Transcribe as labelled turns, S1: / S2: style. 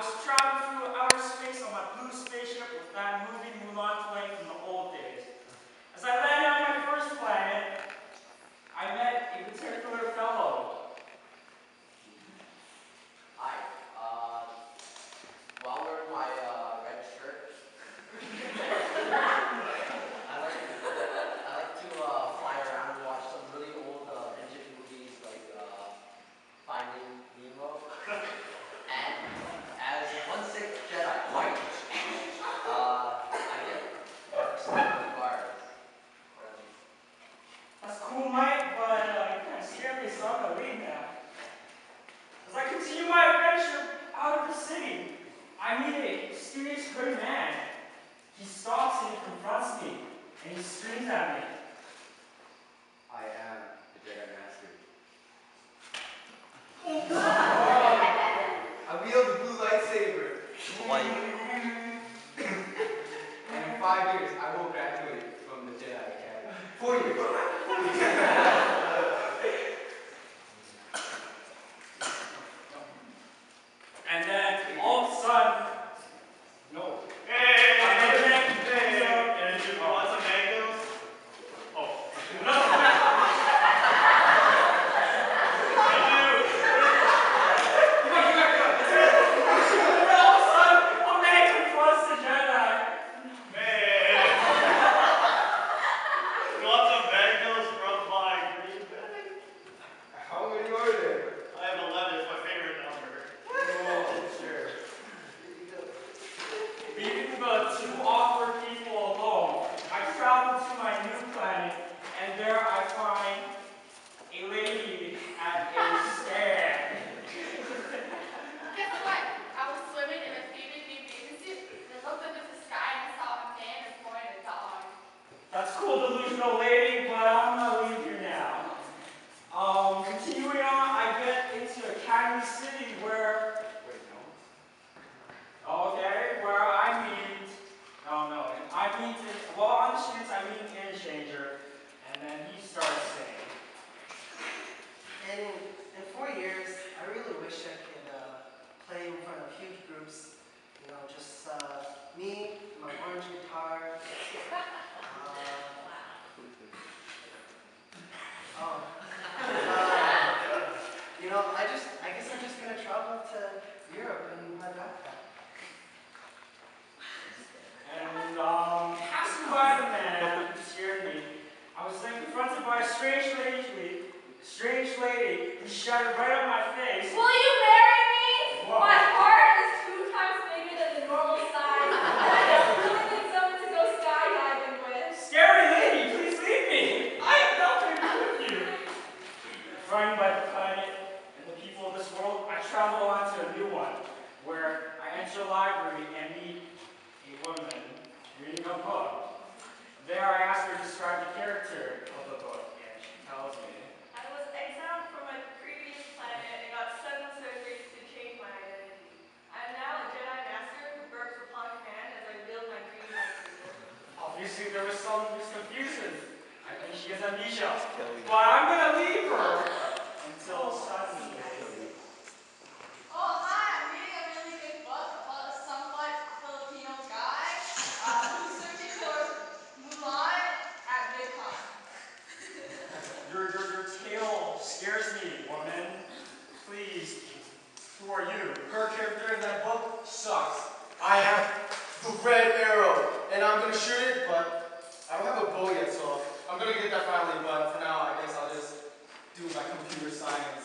S1: house, travel. Mysterious hooded man. He stops and he confronts me, and he screams at me.
S2: I am the Jedi Master. I wield the blue lightsaber. And in five years, I will graduate from the Jedi Academy. Four years.
S1: And then all of a sudden, no.
S3: Hey,
S1: I'm
S3: hey,
S1: the
S3: hey,
S1: man.
S3: hey, hey, and you want some mangoes? Oh. No.
S1: And all of a sudden, a man confronts the Jedi.
S3: Man. You want some mangoes from my green bag?
S2: How many are there?
S3: I have 11, it's my favorite number.
S2: Oh, sure.
S1: Leaving the two awkward people alone, I travel to my new planet, and there I find a lady at a stand.
S4: Guess what? I was swimming in a PvP bathing suit and looked up at the sky and I saw a man and pointed a dog.
S1: That's cool, delusional lady, but I'm gonna leave you now. Um, continuing on, I get into Academy City where,
S2: Wait, no.
S1: okay, where I meet, oh no, I meet, well, on the streets I meet an changer, and then he starts saying,
S5: in, in four years, I really wish I could uh, play in front of huge groups. You know, just uh, me, my orange guitar. Uh, oh. Uh, you know, I just, I guess I'm just gonna travel to Europe in my backpack.
S1: And um, passing by the man who scared me, I was then confronted by a strange lady, strange lady who shouted right at my face.
S4: Will you marry me?
S1: Whoa.
S4: My heart is two times bigger than the normal size. and I just really need someone to go skydiving with.
S1: Scary lady, please leave me! I have nothing to do with you. Frightened by the planet and the people of this world, I travel on to a new one, where I enter a library and meet a woman reading a book. There I ask her to describe the character of the book, and she tells me.
S6: I was exiled from my previous planet and got seven surgeries to change my identity. I am now a Jedi Master who burps upon command as I wield my green lightsaber.
S1: Obviously, there was some misconfusion. I think she has amnesia. But I'm gonna leave her until Sunday.
S4: Oh, I'm a really good book about a Filipino guy who's searching for Mulan at VidCon.
S1: Your, your, your scares me, woman. Please, who are you?
S2: Her character in that book sucks. I have the red arrow, and I'm gonna shoot it, but
S7: think I finally, but for now, I guess I'll just do my computer science.